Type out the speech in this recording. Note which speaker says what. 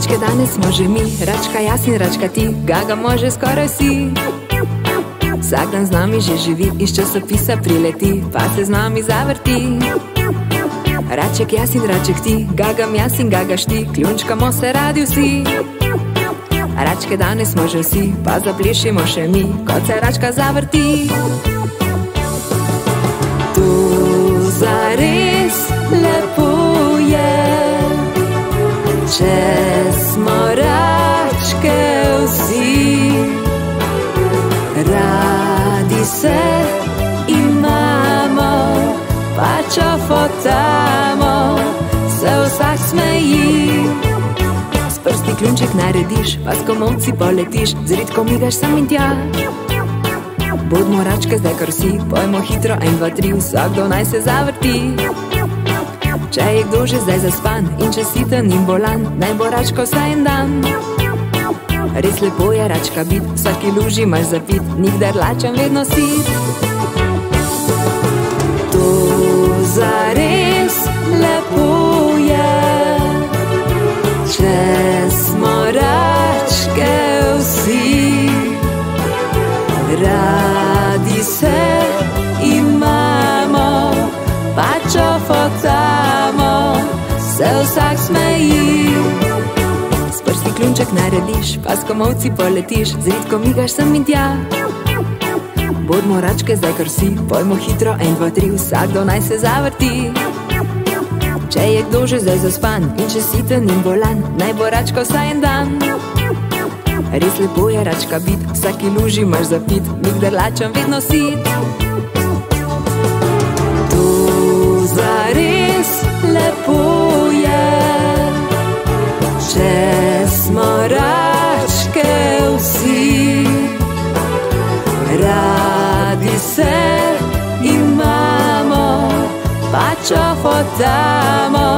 Speaker 1: Račke danes smo že mi, račka jaz in račka ti, gaga može skoraj vsi. Vsak dan z nami že živi, iz časopisa prileti, pa se z nami zavrti. Raček jaz in raček ti, gagam jaz in gagaš ti, ključkamo se radi vsi. Račke danes smo že vsi, pa zaplešimo še mi, kot se račka zavrti. Tu zares lepo je, če smeji. S prsti ključek narediš, pa s komovci poletiš, z ritkom migaš sam in tja. Bodimo račke zdaj, kar si, pojmo hitro, en, dva, tri, vsakdo naj se zavrti. Če je kdo že zdaj zaspan in če si ten in bolan, naj bo račko vsaj en dan. Res lepo je račka bit, vsaki luži imaš zapit, nikdar lačen vedno si. To zares Radi se imamo, pa če fotamo, se vsak smeji. S prsti ključek narediš, pa s komovci poletiš, z ritkom migaš sem in tja. Bodimo račke zdaj, kar si, pojmo hitro, en, dva, tri, vsakdo naj se zavrti. Če je kdo že zdaj zaspan in če si ten in bolan, naj bo račka vsaj en dan. Res lepo je račka bit, vsaki luži imaš zapit, nikdar lačen vedno sit. Tu zares lepo je, če smo račke vsi. Radi se imamo, pa če fotamo,